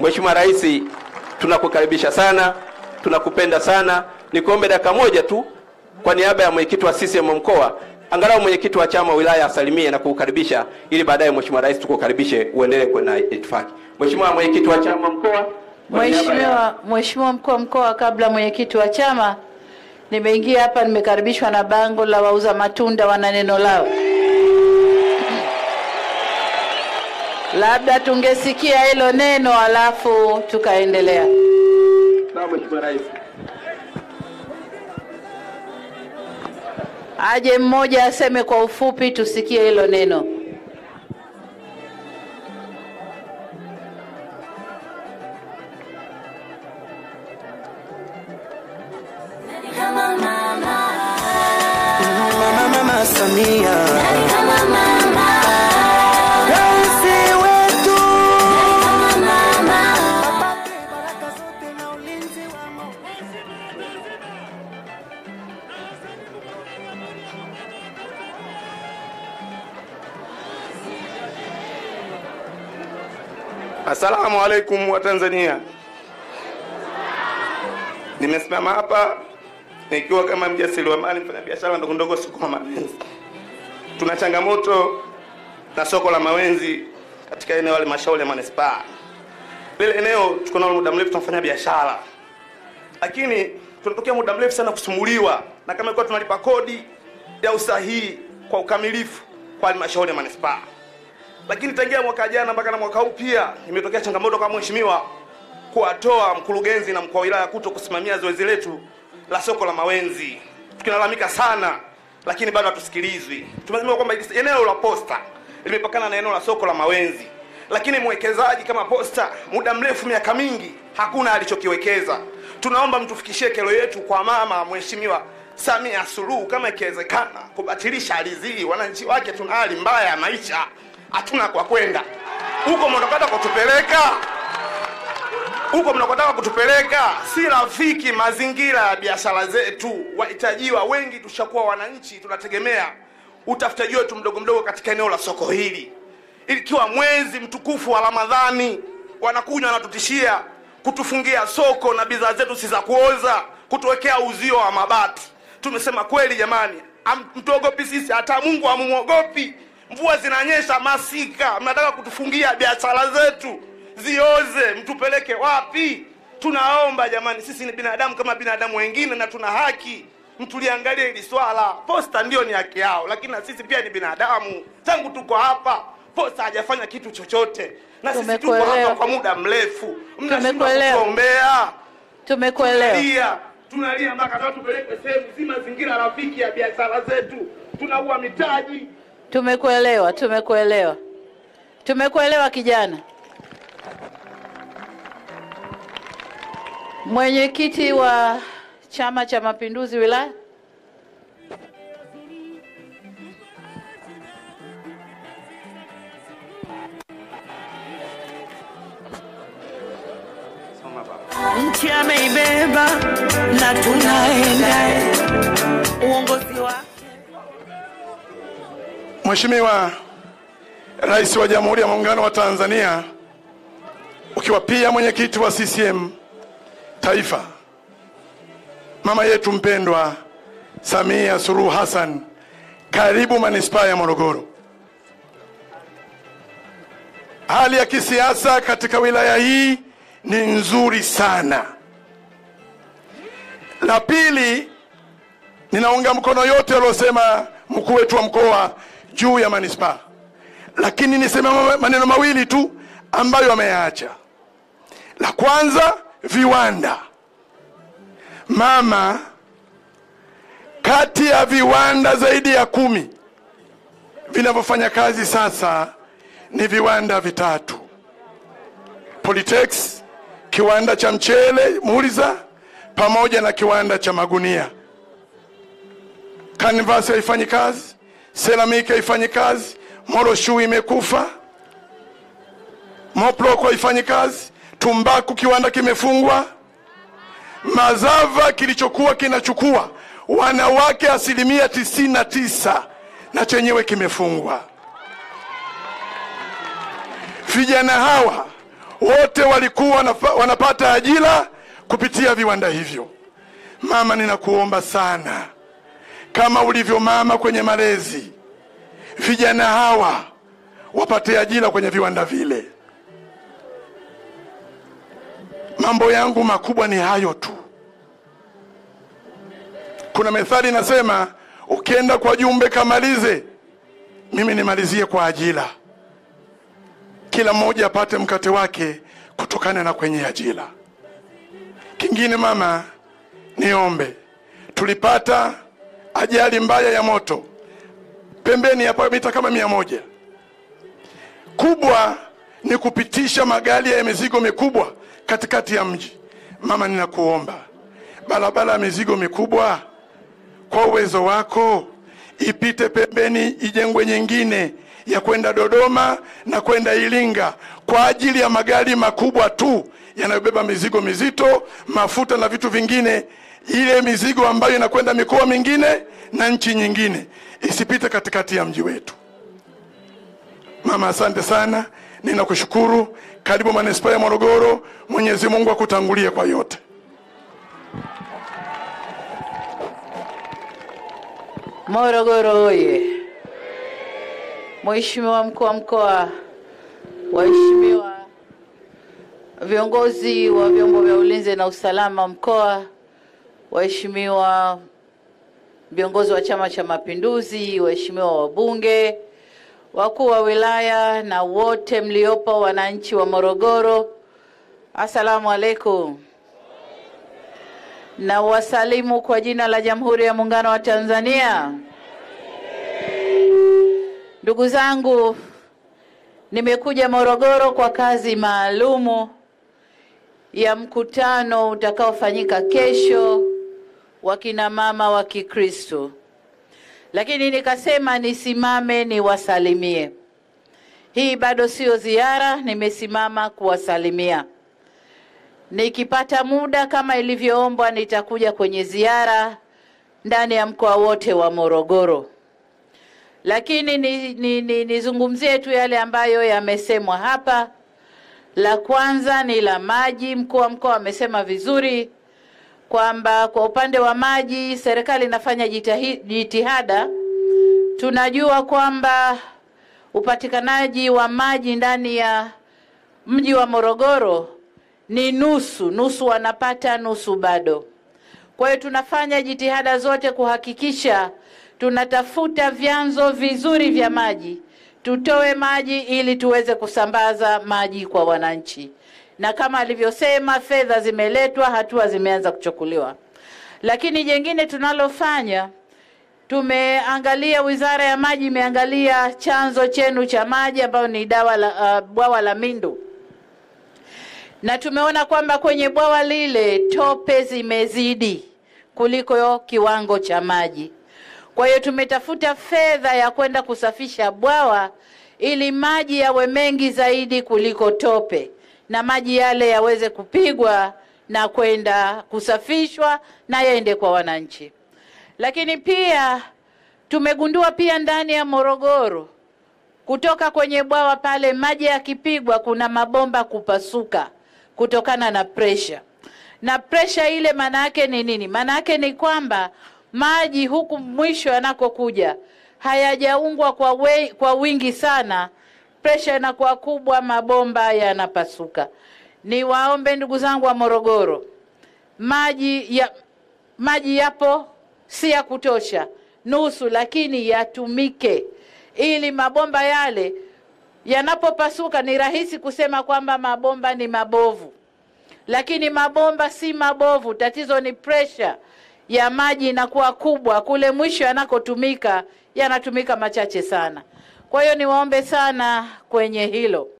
Mheshimiwa Rais, tunakukaribisha sana, tunakupenda sana. Nikuombe dakika moja tu kwa niaba ya mwenyekiti wa CCM mkoa, angalau mwenyekiti wa chama wilaya asalimie na kukukaribisha, ili baadaye Mheshimiwa Rais tukukaribishe uendelee kwenda itifaki. Mheshimiwa mwenyekiti wa chama mkoa. Mheshimiwa Mheshimiwa mkuu wa mkoa, kabla mwenyekiti wa chama, nimeingia hapa nimekaribishwa na bango la wauza matunda wana neno lao. Labda tungesikia hilo neno alafu tukaendelea. Mheshimiwa Rais. Aje mmoja aseme kwa ufupi tusikie hilo neno. Mama, mama Samia. Asalamu alaikum wa Tanzania. Nimesimama hapa nikiwa kama mjasiriamali, mfanyabiashara ndogo ndogo soko la Mawenzi. Tuna changamoto na soko la Mawenzi katika eneo la halmashauri ya manispaa. Lile eneo tuko nalo muda mrefu tunafanya biashara, lakini tunatokea muda mrefu sana kusumbuliwa na kama ilikuwa tunalipa kodi ya usahihi kwa ukamilifu kwa halmashauri ya manispaa lakini tangia mwaka jana mpaka na mwaka huu pia imetokea changamoto kama mheshimiwa kuwatoa mkurugenzi na mkuu wa wilaya kuto kusimamia zoezi letu la soko la Mawenzi. Tukilalamika sana, lakini bado hatusikilizwi. Tumesema kwamba eneo la posta limepakana na eneo la soko la Mawenzi, lakini mwekezaji kama posta muda mrefu, miaka mingi, hakuna alichokiwekeza. Tunaomba mtufikishie kero yetu kwa mama mheshimiwa Samia Suluhu, kama ikiwezekana kubatilisha ardhi hii. Wananchi wake tuna hali mbaya ya maisha, hatuna kwa kwenda huko mnakotaka kutupeleka huko mnakotaka kutupeleka si rafiki mazingira ya biashara zetu. Wahitajiwa wengi tushakuwa wananchi, tunategemea utafutaji wetu mdogo mdogo katika eneo la soko hili, ikiwa mwezi mtukufu wa Ramadhani wanakunywa wanatutishia kutufungia soko na bidhaa zetu si za kuoza, kutuwekea uzio wa mabati. Tumesema kweli jamani, mtuogopi sisi, hata Mungu hamumwogopi. Mvua zinanyesha masika, mnataka kutufungia biashara zetu zioze, mtupeleke wapi? Tunaomba jamani, sisi ni binadamu kama binadamu wengine na tuna haki, mtuliangalie hili swala. Posta ndio ni haki yao, lakini na sisi pia ni binadamu. Tangu tuko hapa, posta hajafanya kitu chochote, na sisi tuko hapa kwa muda mrefu. Mnashindwa Tumekuelewa. kutuombea Tumekuelewa. tunalia tunalia mpaka tupelekwe sehemu si mazingira rafiki ya biashara zetu, tunaua mitaji. Tumekuelewa, tumekuelewa, tumekuelewa kijana. Mwenyekiti wa Chama cha Mapinduzi wilaya, Nchi ameibeba na Mheshimiwa Rais wa Jamhuri ya Muungano wa Tanzania, ukiwa pia mwenyekiti wa CCM Taifa, mama yetu mpendwa Samia Suluhu Hassan, karibu manispaa ya Morogoro. Hali ya kisiasa katika wilaya hii ni nzuri sana. La pili, ninaunga mkono yote aliyosema mkuu wetu wa mkoa juu ya manispaa, lakini niseme ma- maneno mawili tu ambayo ameyaacha. La kwanza, viwanda. Mama, kati ya viwanda zaidi ya kumi vinavyofanya kazi sasa ni viwanda vitatu: Politex, kiwanda cha mchele Muliza, pamoja na kiwanda cha magunia. Canvas haifanyi kazi, Ceramic haifanyi kazi, Moroshu imekufa, Moplok haifanyi kazi, tumbaku kiwanda kimefungwa, Mazava kilichokuwa kinachukua wanawake asilimia tisini na tisa na chenyewe kimefungwa. Vijana hawa wote walikuwa wanapata ajira kupitia viwanda hivyo. Mama, ninakuomba sana, kama ulivyo mama kwenye malezi, vijana hawa wapate ajira kwenye viwanda vile. Mambo yangu makubwa ni hayo tu. Kuna methali inasema, ukienda kwa jumbe kamalize, mimi nimalizie kwa ajira. Kila mmoja apate mkate wake kutokana na kwenye ajira. Kingine mama, niombe, tulipata ajali mbaya ya moto pembeni hapa mita kama mia moja. Kubwa ni kupitisha magari ya mizigo mikubwa katikati ya mji. Mama, ninakuomba barabara ya mizigo mikubwa kwa uwezo wako ipite pembeni, ijengwe nyingine ya kwenda Dodoma na kwenda Iringa kwa ajili ya magari makubwa tu yanayobeba mizigo mizito, mafuta na vitu vingine. Ile mizigo ambayo inakwenda mikoa mingine na nchi nyingine isipite katikati ya mji wetu. Mama, asante sana, ninakushukuru. Karibu manispaa ya Morogoro. Mwenyezi Mungu akutangulie kwa yote. Morogoro oye! Mheshimiwa mkuu wa mkoa, waheshimiwa viongozi wa vyombo vya ulinzi na usalama mkoa, waheshimiwa viongozi wa Chama cha Mapinduzi, waheshimiwa wabunge, wakuu wa wilaya na wote mliopo, wananchi wa Morogoro, assalamu alaikum na wasalimu kwa jina la Jamhuri ya Muungano wa Tanzania. Ndugu zangu, nimekuja Morogoro kwa kazi maalumu ya mkutano utakaofanyika kesho wa kina mama wa Kikristo, lakini nikasema nisimame niwasalimie. Hii bado sio ziara, nimesimama kuwasalimia. Nikipata muda kama ilivyoombwa, nitakuja kwenye ziara ndani ya mkoa wote wa Morogoro, lakini nizungumzie ni, ni, ni, tu yale ambayo yamesemwa hapa. La kwanza ni la maji. Mkuu wa mkoa amesema vizuri kwamba kwa upande wa maji serikali inafanya jitihada. Tunajua kwamba upatikanaji wa maji ndani ya mji wa Morogoro ni nusu nusu, wanapata nusu bado. Kwa hiyo tunafanya jitihada zote kuhakikisha tunatafuta vyanzo vizuri vya maji, tutoe maji ili tuweze kusambaza maji kwa wananchi, na kama alivyosema, fedha zimeletwa, hatua zimeanza kuchukuliwa. Lakini jengine tunalofanya tumeangalia, wizara ya maji imeangalia chanzo chenu cha maji ambayo ni dawa la, uh, bwawa la Mindu na tumeona kwamba kwenye bwawa lile tope zimezidi kuliko kiwango cha maji. Kwa hiyo tumetafuta fedha ya kwenda kusafisha bwawa ili maji yawe mengi zaidi kuliko tope, na maji yale yaweze kupigwa na kwenda kusafishwa na yaende kwa wananchi. Lakini pia tumegundua pia ndani ya Morogoro kutoka kwenye bwawa pale, maji yakipigwa, kuna mabomba kupasuka kutokana na presha. Na presha ile maana yake ni nini? Maana yake ni kwamba maji huku mwisho yanakokuja hayajaungwa kwa, kwa wingi sana, presha inakuwa kubwa, mabomba yanapasuka. Niwaombe ndugu zangu wa Morogoro, maji ya maji yapo, si ya kutosha, nusu, lakini yatumike ili mabomba yale yanapopasuka. Ni rahisi kusema kwamba mabomba ni mabovu, lakini mabomba si mabovu. Tatizo ni pressure ya maji inakuwa kubwa, kule mwisho yanakotumika yanatumika machache sana. Kwa hiyo niwaombe sana kwenye hilo.